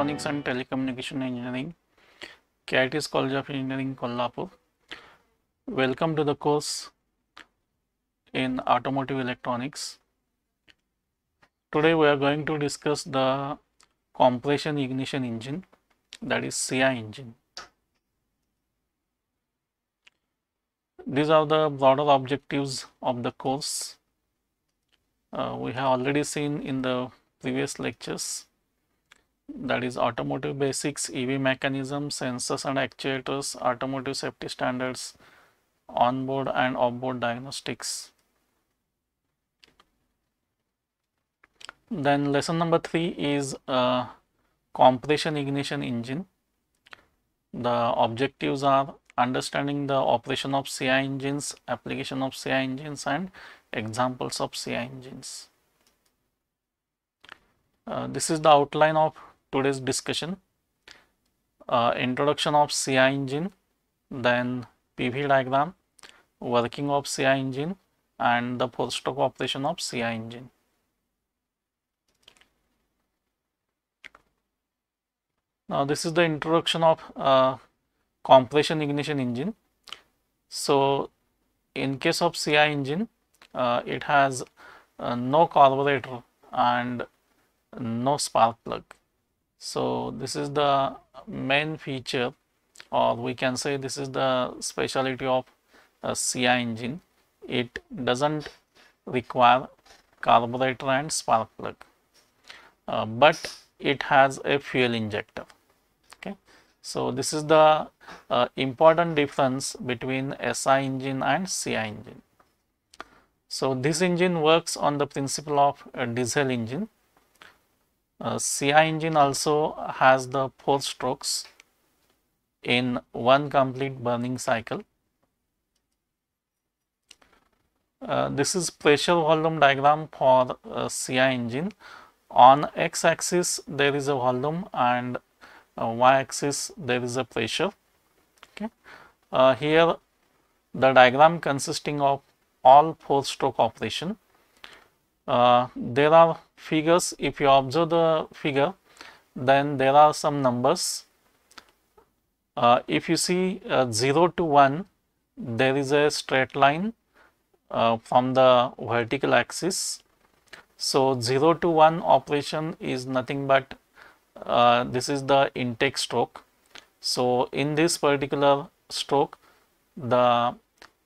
Electronics and Telecommunication Engineering, KIT's College of Engineering, Kolhapur. Welcome to the course in Automotive Electronics. Today we are going to discuss the compression ignition engine that is CI engine. These are the broader objectives of the course. Uh, we have already seen in the previous lectures that is automotive basics, EV mechanism, sensors and actuators, automotive safety standards, onboard and offboard diagnostics. Then lesson number 3 is uh, compression ignition engine. The objectives are understanding the operation of CI engines, application of CI engines and examples of CI engines. Uh, this is the outline of today's discussion. Uh, introduction of CI engine, then PV diagram, working of CI engine and the four-stroke operation of CI engine. Now this is the introduction of uh, compression ignition engine. So in case of CI engine, uh, it has uh, no carburetor and no spark plug. So this is the main feature or we can say this is the speciality of a CI engine. It doesn't require carburetor and spark plug, uh, but it has a fuel injector. Okay, so this is the uh, important difference between SI engine and CI engine. So this engine works on the principle of a diesel engine. Uh, CI engine also has the four strokes in one complete burning cycle. Uh, this is pressure volume diagram for uh, CI engine. On x axis there is a volume and uh, y axis there is a pressure. Okay. Uh, here the diagram consisting of all four stroke operation. Uh, there are figures if you observe the figure then there are some numbers. Uh, if you see uh, 0 to 1 there is a straight line uh, from the vertical axis. So 0 to 1 operation is nothing but uh, this is the intake stroke. So in this particular stroke the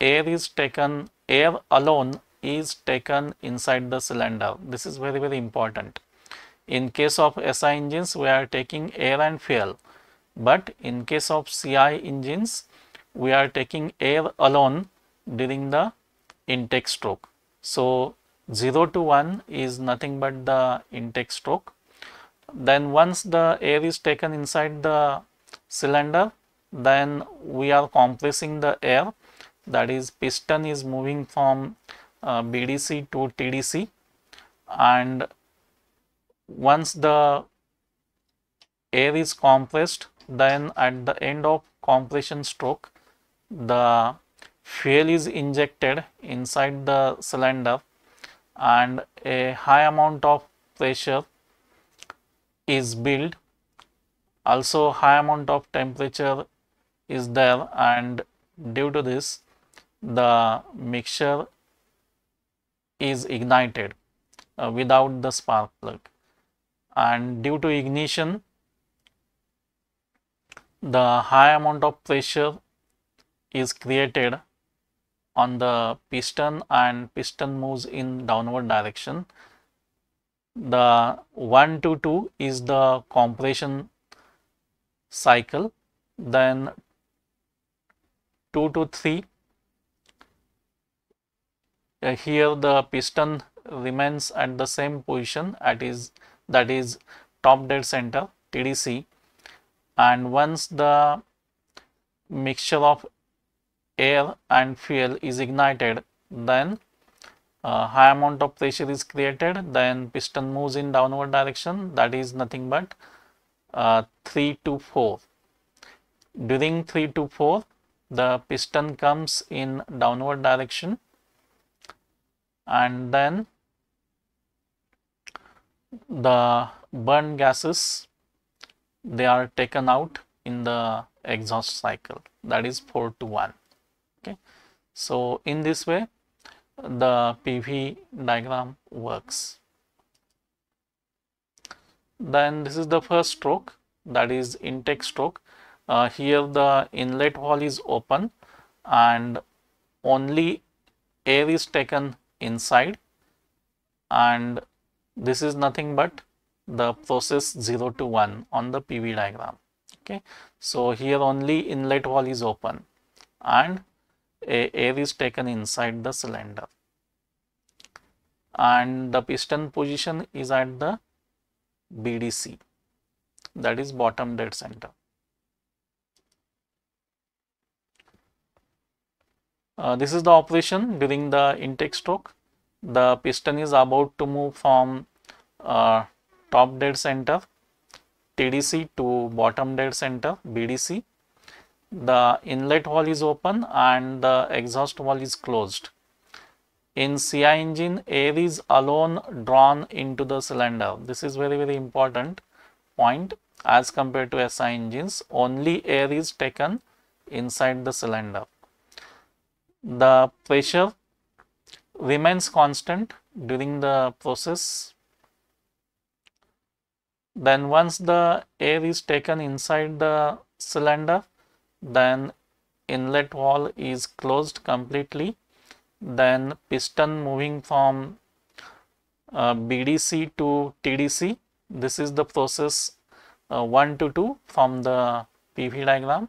air is taken air alone is taken inside the cylinder. This is very very important. In case of SI engines we are taking air and fuel but in case of CI engines we are taking air alone during the intake stroke. So 0 to 1 is nothing but the intake stroke. Then once the air is taken inside the cylinder then we are compressing the air that is piston is moving from uh, BDC to TDC and once the air is compressed then at the end of compression stroke the fuel is injected inside the cylinder and a high amount of pressure is built. Also high amount of temperature is there and due to this the mixture is ignited uh, without the spark plug and due to ignition the high amount of pressure is created on the piston and piston moves in downward direction. The 1 to 2 is the compression cycle then 2 to 3 uh, here the piston remains at the same position at is that is top dead center TDC and once the mixture of air and fuel is ignited then uh, high amount of pressure is created then piston moves in downward direction that is nothing but uh, 3 to 4 during 3 to 4 the piston comes in downward direction and then the burn gases they are taken out in the exhaust cycle. That is 4 to 1 okay. So in this way the PV diagram works. Then this is the first stroke that is intake stroke. Uh, here the inlet wall is open and only air is taken inside and this is nothing but the process 0 to 1 on the PV diagram. Okay. So, here only inlet wall is open and air is taken inside the cylinder and the piston position is at the BDC that is bottom dead center. Uh, this is the operation during the intake stroke. The piston is about to move from uh, top dead center TDC to bottom dead center BDC. The inlet wall is open and the exhaust wall is closed. In CI engine, air is alone drawn into the cylinder. This is very very important point as compared to SI engines. Only air is taken inside the cylinder the pressure remains constant during the process. Then once the air is taken inside the cylinder, then inlet wall is closed completely. Then piston moving from uh, BDC to TDC. This is the process uh, 1 to 2 from the PV diagram.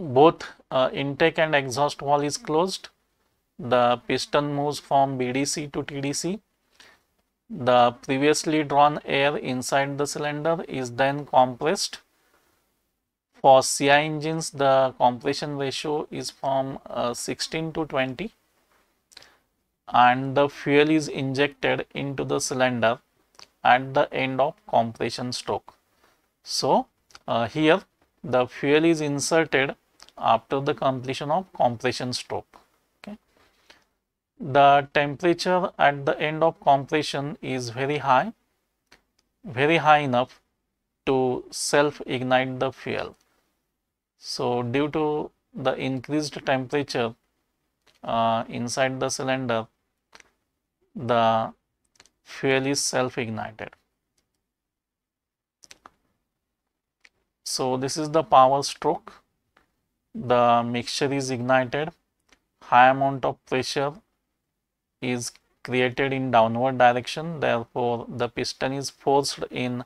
Both uh, intake and exhaust wall is closed. The piston moves from BDC to TDC. The previously drawn air inside the cylinder is then compressed. For CI engines, the compression ratio is from uh, 16 to 20 and the fuel is injected into the cylinder at the end of compression stroke. So, uh, here the fuel is inserted after the completion of compression stroke. Okay. The temperature at the end of compression is very high, very high enough to self-ignite the fuel. So, due to the increased temperature uh, inside the cylinder, the fuel is self-ignited. So, this is the power stroke. The mixture is ignited. High amount of pressure is created in downward direction. Therefore, the piston is forced in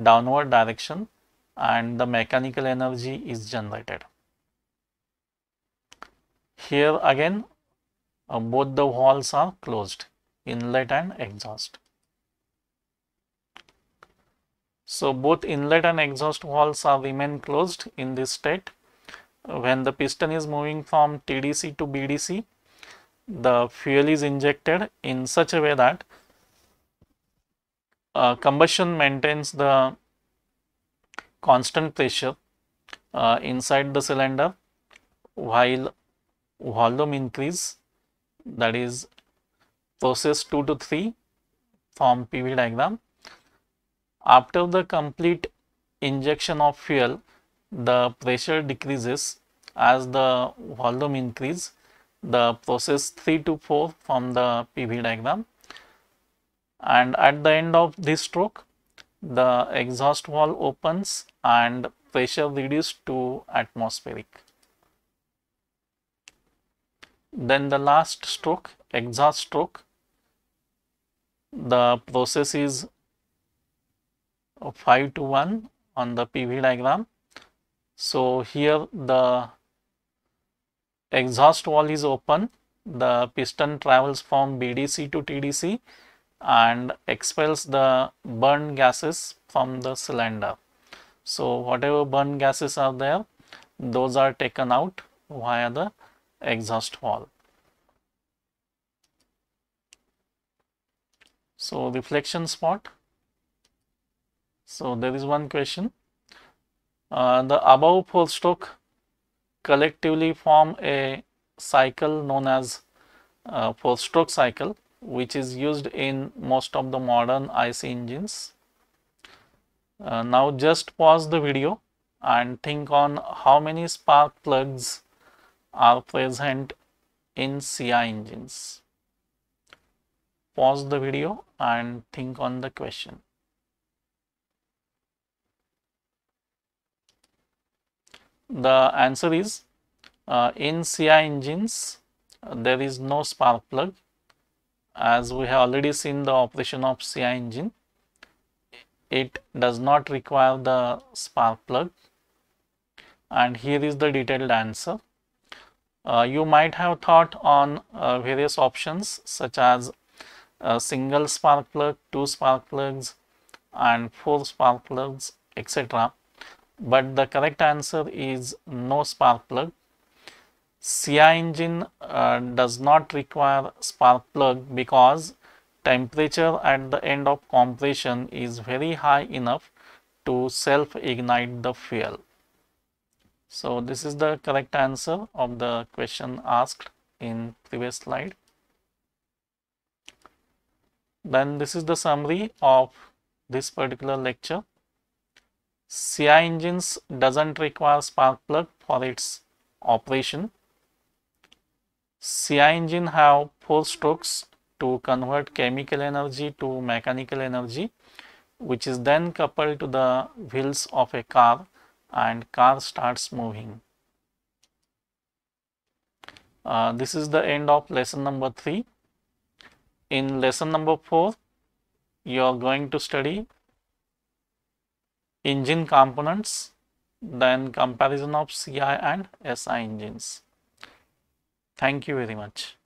downward direction and the mechanical energy is generated. Here again, uh, both the valves are closed, inlet and exhaust. So both inlet and exhaust valves are remain closed in this state. When the piston is moving from TDC to BDC, the fuel is injected in such a way that uh, combustion maintains the constant pressure uh, inside the cylinder while volume increase that is process 2 to 3 from PV diagram. After the complete injection of fuel, the pressure decreases as the volume increase. The process 3 to 4 from the PV diagram. And at the end of this stroke, the exhaust valve opens and pressure reduced to atmospheric. Then the last stroke, exhaust stroke, the process is 5 to 1 on the PV diagram. So, here the exhaust wall is open, the piston travels from BDC to TDC and expels the burned gases from the cylinder. So, whatever burned gases are there, those are taken out via the exhaust wall. So, reflection spot so, there is one question. Uh, the above four stroke collectively form a cycle known as uh, four stroke cycle which is used in most of the modern IC engines. Uh, now just pause the video and think on how many spark plugs are present in CI engines. Pause the video and think on the question. The answer is uh, in CI engines uh, there is no spark plug as we have already seen the operation of CI engine it does not require the spark plug and here is the detailed answer. Uh, you might have thought on uh, various options such as a single spark plug, two spark plugs and four spark plugs etc. But the correct answer is no spark plug. CI engine uh, does not require spark plug because temperature at the end of compression is very high enough to self ignite the fuel. So this is the correct answer of the question asked in previous slide. Then this is the summary of this particular lecture. CI engines doesn't require spark plug for its operation. CI engine have four strokes to convert chemical energy to mechanical energy which is then coupled to the wheels of a car and car starts moving. Uh, this is the end of lesson number 3. In lesson number 4, you are going to study engine components, then comparison of CI and SI engines. Thank you very much.